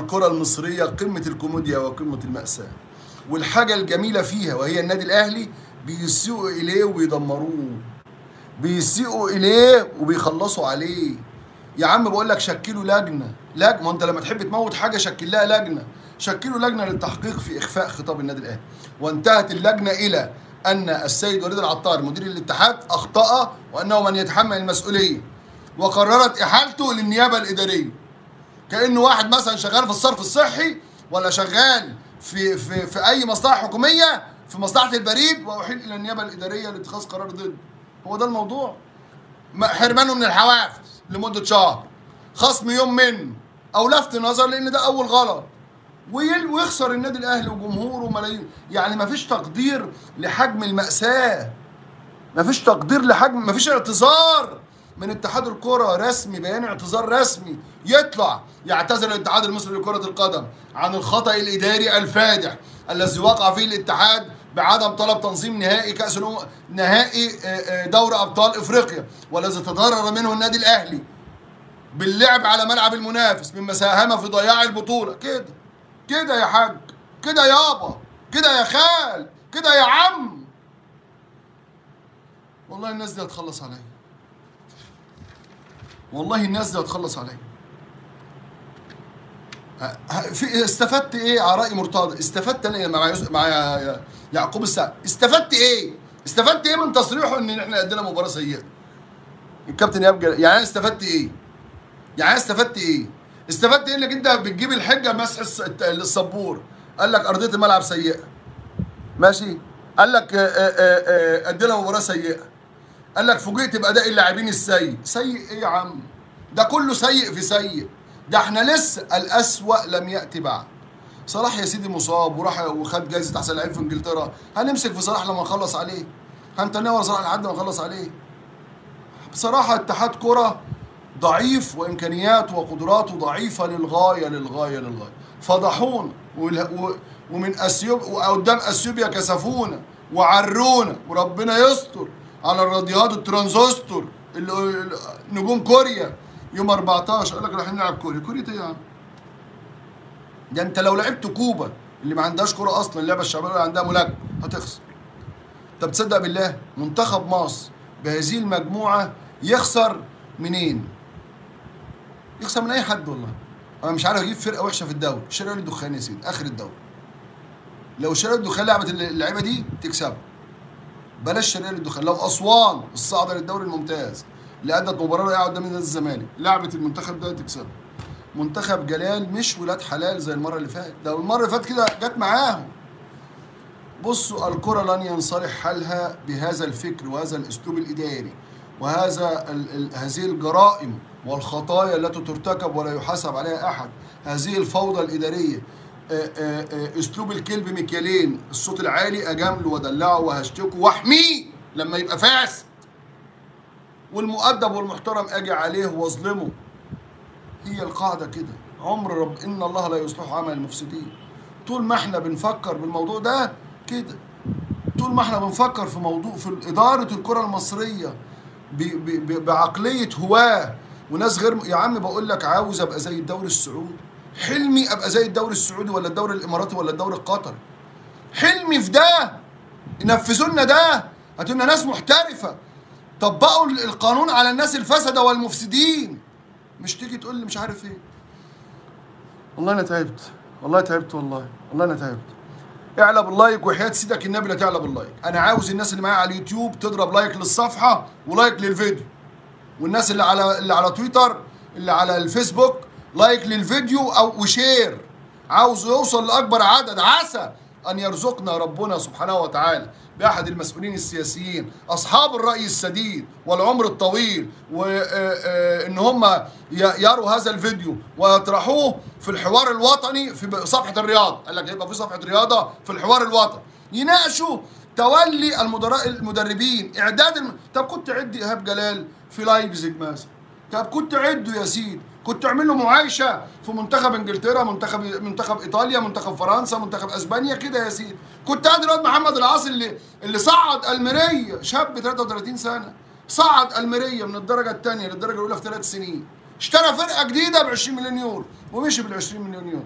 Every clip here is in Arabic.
الكرة المصرية قمة الكوميديا وقمة المأساة. والحاجة الجميلة فيها وهي النادي الأهلي بيسيئوا إليه وبيدمروه بيسيئوا إليه وبيخلصوا عليه. يا عم بقول لك شكلوا لجنة. لجنة؟ ما أنت لما تحب تموت حاجة شكل لها لجنة. شكلوا لجنة للتحقيق في إخفاء خطاب النادي الأهلي. وانتهت اللجنة إلى أن السيد وليد العطار مدير الاتحاد أخطأ وأنه من يتحمل المسؤولية. وقررت إحالته للنيابة الإدارية. كانه واحد مثلا شغال في الصرف الصحي ولا شغال في في في أي مصلحة حكومية في مصلحة البريد وأحيل إلى النيابة الإدارية لاتخاذ قرار ضد. هو ده الموضوع. ما- حرمانه من الحوافز لمدة شهر. خصم يوم منه أو لفت نظر لأن ده أول غلط. ويخسر النادي الأهلي وجمهوره ملايين يعني ما فيش تقدير لحجم المأساة. مفيش تقدير لحجم مفيش اعتذار. من اتحاد الكرة رسمي بيان اعتذار رسمي يطلع يعتذر الاتحاد المصري لكرة القدم عن الخطأ الإداري الفادح الذي وقع فيه الاتحاد بعدم طلب تنظيم نهائي كأس نهائي آه، آه، دوري أبطال إفريقيا والذي تضرر منه النادي الأهلي باللعب على ملعب المنافس مما ساهم في ضياع البطولة. كده كده يا حاج كده يابا كده يا خال كده يا عم. والله الناس دي هتخلص عليا. والله الناس دي هتخلص عليا. استفدت إيه على راي مرتضى؟ استفدت أنا مع مع يعقوب السعد استفدت إيه؟ استفدت إيه من تصريحه إن إحنا ادينا مباراة سيئة؟ الكابتن ايهاب يعني أنا استفدت إيه؟ يعني أنا استفدت إيه؟ استفدت إيه إنك أنت بتجيب الحجة مسح السبور؟ قال لك أرضية الملعب سيئة. ماشي؟ قال لك ادينا مباراة سيئة. قال لك فوجئت بأداء اللاعبين السيء. سيء إيه يا عم؟ ده كله سيء في سيء. ده إحنا لسه الأسوأ لم ياتي بعد. صلاح يا سيدي مصاب وراح وخد جائزه أحسن لعيب في إنجلترا. هنمسك في صلاح لما نخلص عليه. هنتناول صلاح لحد ما نخلص عليه. بصراحة اتحاد كرة ضعيف وامكانياته وقدراته ضعيفة للغاية للغاية للغاية. فضحونا. ومن اثيوب وقدام أثيوبيا كسفونا وعرونا. وربنا يستر. على الراديوهات الترانزستور اللي نجوم كوريا يوم 14 قال لك رايحين نلعب كوريا. كوريا إيه يا عم؟ ده أنت لو لعبت كوبا اللي ما عندهاش كورة أصلا اللعبة الشعبية اللي عندها ملاكمه هتخسر. طب تصدق بالله منتخب مصر بهذه المجموعة يخسر منين؟ يخسر من أي حد والله. أنا مش عارف أجيب فرقة وحشة في الدوري. شرير الدخان يا سيدي آخر الدوري. لو شرير الدخان لعبت اللعيبه دي تكسبها. بلاش شرير الدخان. لو أسوان الصاعده للدوري الممتاز اللي ادت مباراة رائعة قدام نادي الزمالك لعبت المنتخب ده تكسبها منتخب جلال مش ولاد حلال زي المرة اللي فاتت. ده المرة اللي فاتت كده جت معاهم. بصوا الكرة لن ينصلح حالها بهذا الفكر وهذا الأسلوب الإداري وهذا ال ال هذه الجرائم والخطايا التي ترتكب ولا يحاسب عليها أحد. هذه الفوضى آه، أسلوب الكلب مكيالين الصوت العالي اجامله وادلعه وهشتكه. واحميه لما يبقى فاسد والمؤدب والمحترم أجي عليه وأظلمه. هي القاعدة كده. عمر رب إن الله لا يصلح عمل المفسدين. طول ما إحنا بنفكر بالموضوع ده كده. طول ما إحنا بنفكر في موضوع في إدارة الكرة المصرية ب- ب- ب- بعقلية هواه. وناس غير يا عم بقول لك عاوز أبقى زي الدوري السعودي. حلمي أبقى زي الدوري السعودي ولا الدوري الإماراتي ولا الدوري القطري. حلمي في ده ينفذوا لنا ده. هاتوا لنا ناس محترفة. طبقوا ال- القانون على الناس الفسدة والمفسدين. مش تيجي تقول لي مش عارف إيه. والله أنا تعبت. والله تعبت والله. والله أنا تعبت. اعلى بال like وحياة سيدك النبي لا تعلى بال like أنا عاوز الناس اللي معايا على اليوتيوب تضرب like للصفحة و like للفيديو. والناس اللي على اللي على تويتر اللي على الفيسبوك like للفيديو أو و share. عاوز يوصل لأكبر عدد عسى أن يرزقنا ربنا سبحانه وتعالى بأحد المسؤولين السياسيين أصحاب الرأي السديد والعمر الطويل وان هم ي- يروا هذا الفيديو ويطرحوه في الحوار الوطني في صفحة الرياض. قال لك هيبقى في صفحة رياضة في الحوار الوطني. يناقشوا تولي المدراء المدربين إعداد الم... طب كنت عد إيهاب جلال في لايبزيج مثلا؟ طب كنت عده يا سيدي كنت أعمل له معايشة في منتخب إنجلترا منتخب منتخب إيطاليا منتخب فرنسا منتخب أسبانيا كده يا سيدي. كنت قادر الواد محمد العاصي اللي اللي صعد الميريه شاب 33 سنة. صعد الميريه من الدرجة الثانية للدرجة الأولى في ثلاث سنين. اشترى فرقة جديدة ب 20 مليون يورو ومشي بال 20 مليون يورو.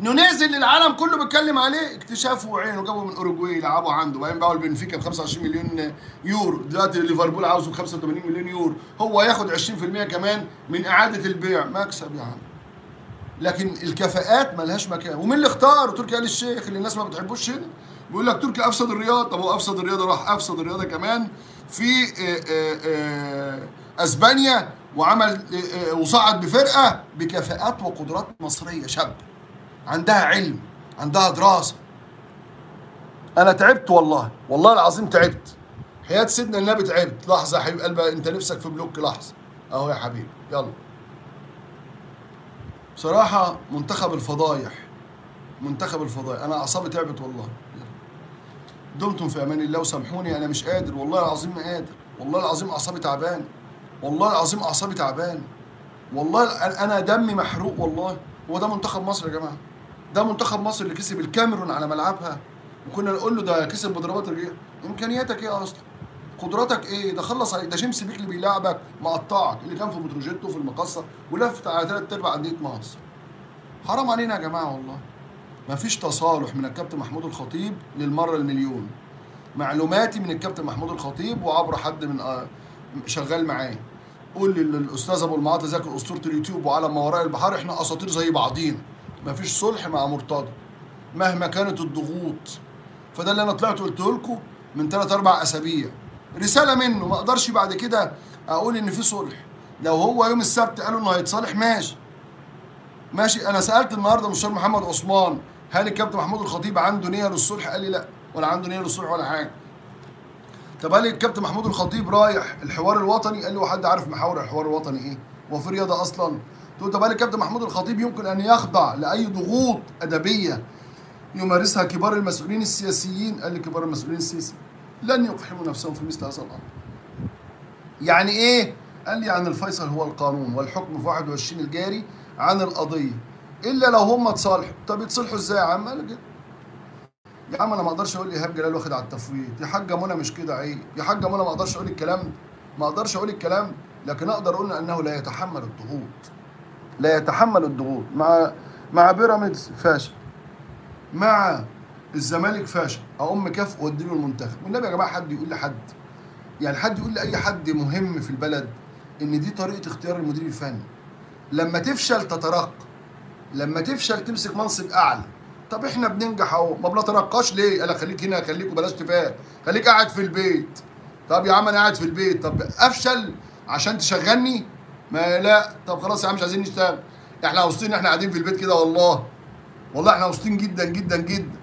نونيز اللي العالم كله بيتكلم عليه. اكتشافه وعينه جابه من اوروجواي لعبوا عنده. بعدين باعوا البنفيكا ب 25 مليون يورو. دلوقتي ليفربول عاوزه ب 85 مليون يورو. هو ياخد 20% كمان من إعادة البيع. مكسب يا عم. لكن الكفاءات ملهاش مكان. ومين اللي اختار؟ تركي آل الشيخ اللي الناس ما بتحبوش هنا. بيقول لك تركي أفسد الرياضة. طب هو أفسد الرياضة راح أفسد الرياضة كمان في آه، آه، آه، أسبانيا وعمل وصعد بفرقة بكفاءات وقدرات مصرية. شاب. عندها علم عندها دراسة. أنا تعبت والله والله العظيم تعبت. حياة سيدنا النبي تعبت. لحظة يا حبيب قلبي أنت نفسك في بلوك لحظة. أهو يا حبيبي يلا. بصراحة منتخب الفضايح منتخب الفضايح. أنا أعصابي تعبت والله. دمتم في أمان الله وسامحوني أنا مش قادر. والله العظيم ما قادر. والله العظيم أعصابي تعبان. والله العظيم أعصابي تعبان. والله أنا دمي محروق والله. هو ده منتخب مصر يا جماعة؟ ده منتخب مصر اللي كسب الكاميرون على ملعبها. وكنا نقول له ده كسب بضربات رجليه إمكانياتك إيه أصلا قدراتك إيه؟ ده خلص عليك ده جيمس بيكلي بيلعبك مقطعك اللي كان في بتروجيت وفي المقصة ولف على ثلاث أرباع أندية مصر. حرام علينا يا جماعة والله. مفيش تصالح من الكابتن محمود الخطيب للمرة المليون. معلوماتي من الكابتن محمود الخطيب وعبر حد من آه، شغال معاه قول للأستاذ أبو المعاطي ذاكر أسطورة اليوتيوب وعالم ما وراء البحار إحنا أساطير زي بعضينا. مفيش صلح مع مرتضى مهما كانت الضغوط. فده اللي أنا طلعت قلت لكم من ثلاث أربع أسابيع. رسالة منه ما أقدرش بعد كده أقول إن في صلح. لو هو يوم السبت قالوا إنه هيتصالح ماشي. ماشي أنا سألت النهارده مستشار محمد عثمان هل الكابتن محمود الخطيب عنده نية للصلح؟ قال لي لا ولا عنده نية للصلح ولا حاجة. طب هل الكابتن محمود الخطيب رايح الحوار الوطني؟ قال لي حد عارف محاور الحوار الوطني إيه؟ هو في رياضة أصلا؟ تقول طب هل الكابتن محمود الخطيب يمكن أن يخضع لأي ضغوط أدبية يمارسها كبار المسؤولين السياسيين؟ قال لي كبار المسؤولين السياسيين لن يقحموا نفسهم في مثل هذا الأمر. يعني إيه؟ قال لي عن الفيصل هو القانون والحكم في 21 الجاري عن القضية. إلا لو هم اتصالحوا طب يتصالحوا إزاي يا عم؟ قال كده. يا عم أنا ما أقدرش أقول إيهاب جلال واخد على التفويض. يا حاجة منى مش كده عيب. يا حاجة منى ما أقدرش أقول الكلام. ده ما أقدرش أقول الكلام. لكن أقدر أقول إنه لا يتحمل الضغوط. لا يتحمل الضغوط. مع مع بيراميدز فاشل. مع الزمالك فاشل. أقوم مكافئ وأديله المنتخب. والنبي يا جماعة حد يقول لحد. يعني حد يقول لأي حد مهم في البلد إن دي طريقة اختيار المدير الفني. لما تفشل تترقى. لما تفشل تمسك منصب أعلى. طب إحنا بننجح أهو. ما بنترقاش ليه؟ قال خليك هنا خليك وبلاش تفاق خليك قاعد في البيت. طب يا عم أنا قاعد في البيت. طب أفشل عشان تشغلني؟ ما لا. طب خلاص يا عم مش عايزين نشتغل. إحنا مبسوطين إحنا قاعدين في البيت كده والله. والله إحنا مبسوطين جدا جدا جدا.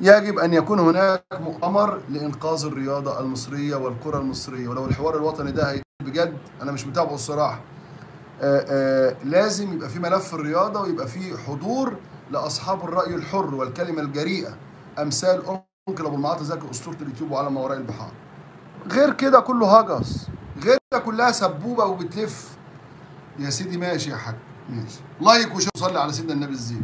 يجب أن يكون هناك مؤتمر لإنقاذ الرياضة المصرية والكرة المصرية. ولو الحوار الوطني ده هيتم بجد أنا مش متابعه الصراحة. آآ آآ لازم يبقى في ملف الرياضة ويبقى في حضور لأصحاب الرأي الحر والكلمة الجريئة. أمثال uncle ابو المعاطي ذاكر أسطورة اليوتيوب وعلى ما وراء البحار. غير كده كله هجس. غير كده كلها سبوبة وبتلف. يا سيدي ماشي يا حاج ماشي. like و share صلي على سيدنا النبي الزين.